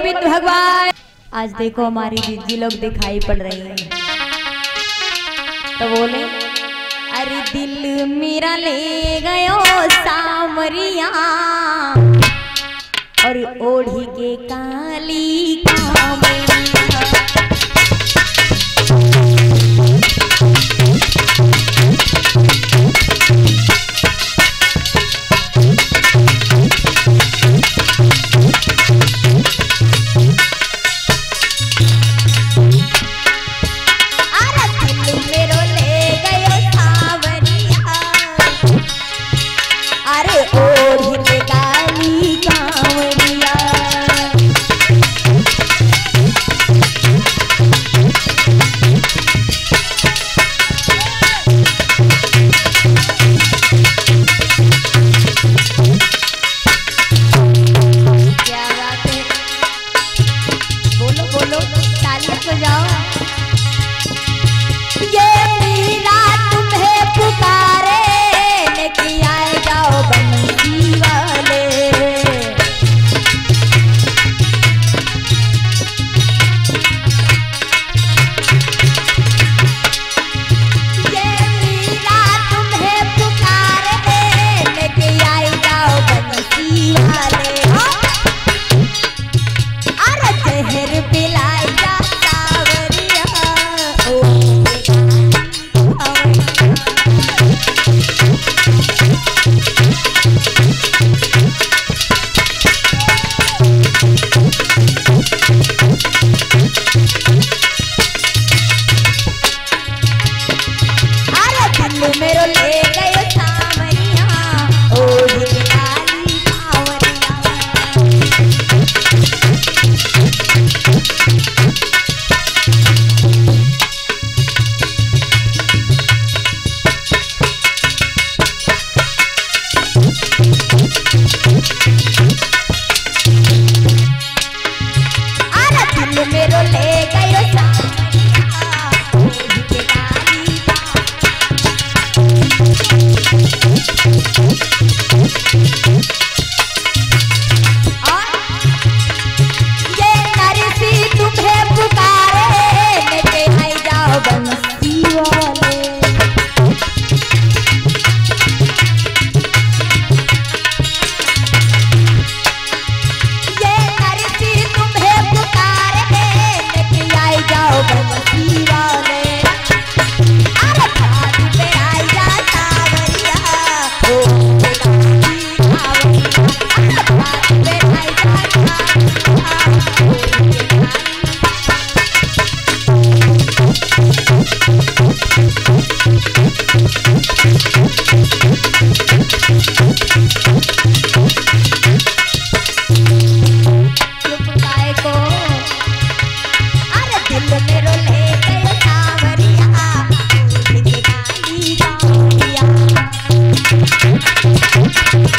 भगवान। आज देखो हमारी दीदी लोग दिखाई पड़ रही है। तो बोले, अरे दिल मेरा ले गयो सामरिया, और ओढ़ी के काली लोग ताली बजाओ। ये मेरा Thank you.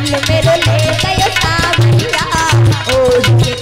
महल मेरो ले गयो सावरिया। ओ